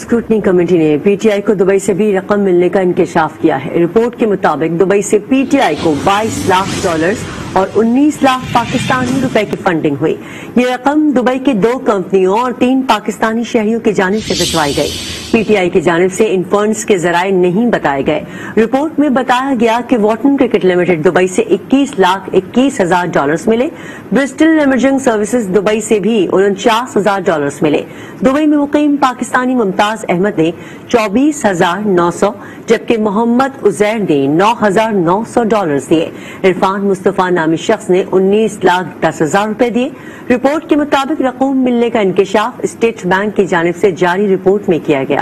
Scrutiny committee ने PTI को Dubai से भी रकम मिलने का इंकशाफ किया है। रिपोर्ट के मुताबिक दुबई से पीटीआई को 22 लाख डॉलर्स और 19 लाख पाकिस्तानी रुपए की फंडिंग हुई। ये रकम दुबई के दो कंपनियों और तीन पाकिस्तानी शहरियों की जानब से भिजवाई गई। पीटीआई की जानब से इन फंड्स के जराये नहीं बताए गए। रिपोर्ट में बताया गया कि वॉटन क्रिकेट लिमिटेड दुबई से 21 लाख इक्कीस हज़ार डॉलर मिले। ब्रिस्टल इमर्जिंग सर्विसेज़ दुबई से भी उनचास हज़ार डॉलर मिले। दुबई में मुकीम पाकिस्तानी मुमताज़ अहमद ने चौबीस हज़ार नौ सौ, जबकि मोहम्मद उजैर ने नौ हज़ार नौ सौ डॉलर दिए। इरफान मुस्तफ़ा नामी शख्स ने उन्नीस लाख दस हज़ार रूपए दिए। रिपोर्ट के मुताबिक रकूम मिलने का इंकशाफ स्टेट बैंक की जानब से जारी रिपोर्ट में किया गया।